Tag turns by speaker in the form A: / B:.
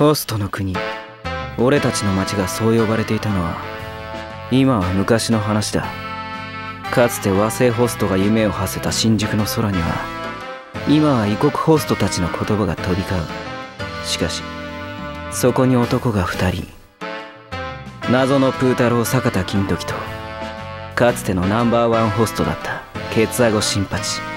A: ホストの国。俺たちの町がそう呼ばれていたのは今は昔の話だ。かつて和製ホストが夢を馳せた新宿の空には今は異国ホストたちの言葉が飛び交う。しかしそこに男が2人。謎のプータロー坂田金時とかつてのナンバーワンホストだったケツアゴ新八。